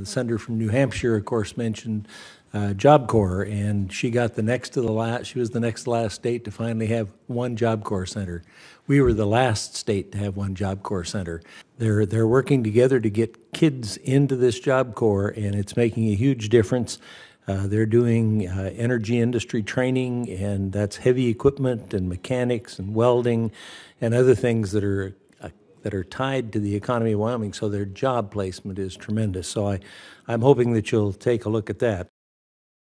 The senator from New Hampshire, of course, mentioned uh, Job Corps, and she got the next to the last. She was the next to last state to finally have one Job Corps center. We were the last state to have one Job Corps center. They're they're working together to get kids into this Job Corps, and it's making a huge difference. Uh, they're doing uh, energy industry training, and that's heavy equipment and mechanics and welding and other things that are that are tied to the economy of Wyoming. So their job placement is tremendous. So I, I'm hoping that you'll take a look at that.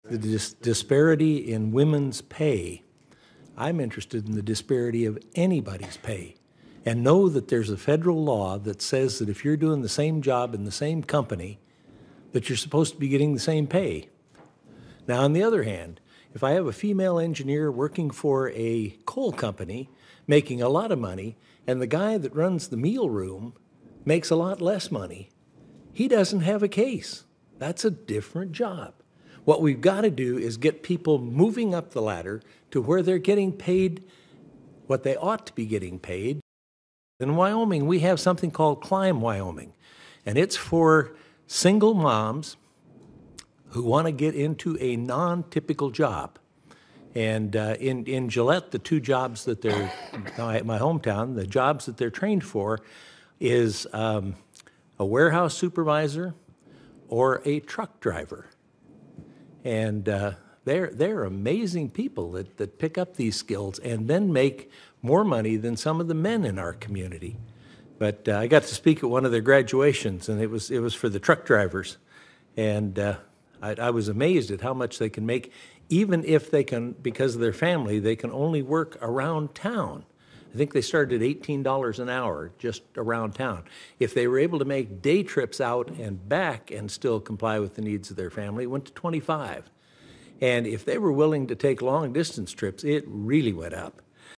The dis- disparity in women's pay. I'm interested in the disparity of anybody's pay. And know that there's a federal law that says that if you're doing the same job in the same company, that you're supposed to be getting the same pay. Now, on the other hand, if I have a female engineer working for a coal company making a lot of money, and the guy that runs the meal room makes a lot less money, he doesn't have a case. That's a different job. What we've got to do is get people moving up the ladder to where they're getting paid what they ought to be getting paid. In Wyoming, we have something called Climb Wyoming, and it's for single moms who want to get into a non typical job. And uh, in, in Gillette, the two jobs that they're, my, my hometown, the jobs that they're trained for is um, a warehouse supervisor or a truck driver. And uh, they're, they're amazing people that, that pick up these skills and then make more money than some of the men in our community. But uh, I got to speak at one of their graduations, and it was, it was for the truck drivers. And uh, I, I was amazed at how much they can make, even if they can, because of their family, they can only work around town. I think they started at $18 an hour just around town. If they were able to make day trips out and back and still comply with the needs of their family, it went to 25. And if they were willing to take long distance trips, it really went up.